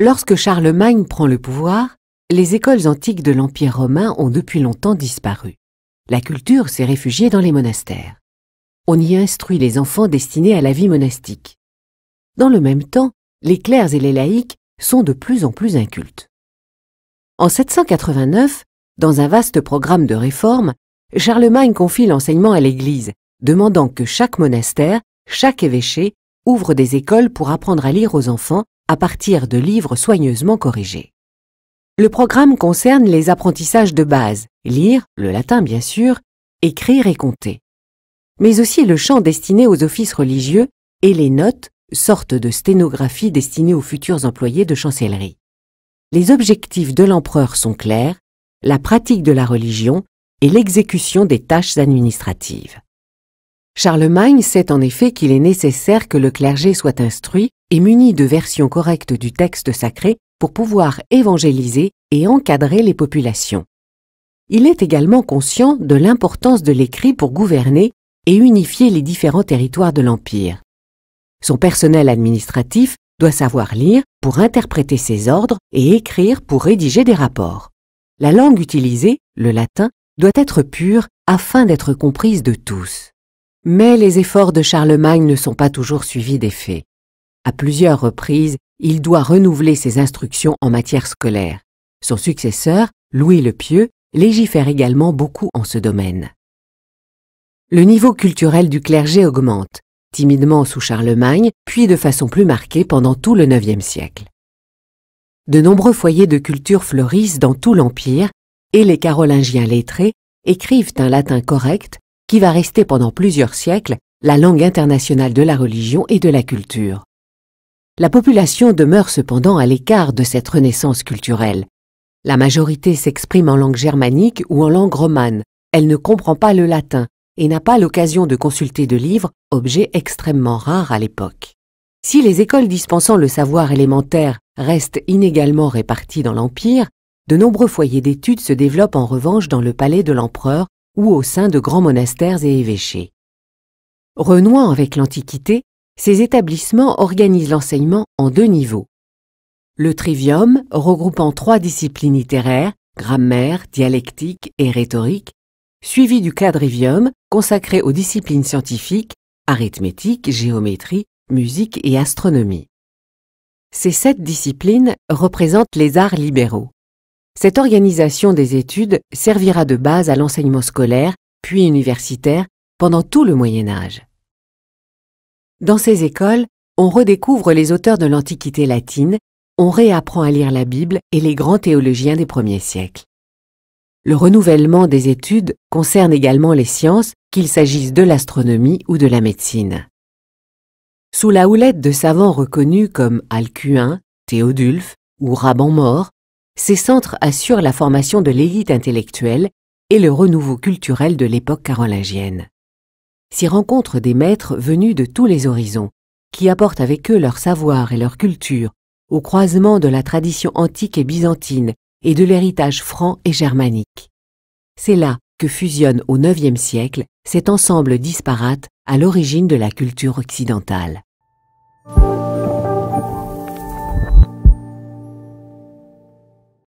Lorsque Charlemagne prend le pouvoir, les écoles antiques de l'Empire romain ont depuis longtemps disparu. La culture s'est réfugiée dans les monastères. On y instruit les enfants destinés à la vie monastique. Dans le même temps, les clercs et les laïcs sont de plus en plus incultes. En 789, dans un vaste programme de réforme, Charlemagne confie l'enseignement à l'Église, demandant que chaque monastère, chaque évêché, ouvre des écoles pour apprendre à lire aux enfants à partir de livres soigneusement corrigés. Le programme concerne les apprentissages de base, lire, le latin bien sûr, écrire et compter, mais aussi le chant destiné aux offices religieux et les notes, sorte de sténographie destinée aux futurs employés de chancellerie. Les objectifs de l'empereur sont clairs, la pratique de la religion et l'exécution des tâches administratives. Charlemagne sait en effet qu'il est nécessaire que le clergé soit instruit et muni de versions correctes du texte sacré pour pouvoir évangéliser et encadrer les populations. Il est également conscient de l'importance de l'écrit pour gouverner et unifier les différents territoires de l'Empire. Son personnel administratif doit savoir lire pour interpréter ses ordres et écrire pour rédiger des rapports. La langue utilisée, le latin, doit être pure afin d'être comprise de tous. Mais les efforts de Charlemagne ne sont pas toujours suivis d'effet. À plusieurs reprises, il doit renouveler ses instructions en matière scolaire. Son successeur, Louis le Pieux, légifère également beaucoup en ce domaine. Le niveau culturel du clergé augmente, timidement sous Charlemagne, puis de façon plus marquée pendant tout le IXe siècle. De nombreux foyers de culture fleurissent dans tout l'Empire, et les carolingiens lettrés écrivent un latin correct qui va rester pendant plusieurs siècles la langue internationale de la religion et de la culture. La population demeure cependant à l'écart de cette renaissance culturelle. La majorité s'exprime en langue germanique ou en langue romane. Elle ne comprend pas le latin et n'a pas l'occasion de consulter de livres, objet extrêmement rare à l'époque. Si les écoles dispensant le savoir élémentaire restent inégalement réparties dans l'Empire, de nombreux foyers d'études se développent en revanche dans le palais de l'empereur ou au sein de grands monastères et évêchés. Renouant avec l'Antiquité, ces établissements organisent l'enseignement en deux niveaux. Le trivium, regroupant trois disciplines littéraires, grammaire, dialectique et rhétorique, suivi du quadrivium, consacré aux disciplines scientifiques, arithmétique, géométrie, musique et astronomie. Ces sept disciplines représentent les arts libéraux. Cette organisation des études servira de base à l'enseignement scolaire, puis universitaire, pendant tout le Moyen Âge. Dans ces écoles, on redécouvre les auteurs de l'Antiquité latine, on réapprend à lire la Bible et les grands théologiens des premiers siècles. Le renouvellement des études concerne également les sciences, qu'il s'agisse de l'astronomie ou de la médecine. Sous la houlette de savants reconnus comme Alcuin, Théodulphe ou Raban-Mort, ces centres assurent la formation de l'élite intellectuelle et le renouveau culturel de l'époque carolingienne. S'y rencontrent des maîtres venus de tous les horizons, qui apportent avec eux leur savoir et leur culture au croisement de la tradition antique et byzantine et de l'héritage franc et germanique. C'est là que fusionne au IXe siècle cet ensemble disparate à l'origine de la culture occidentale.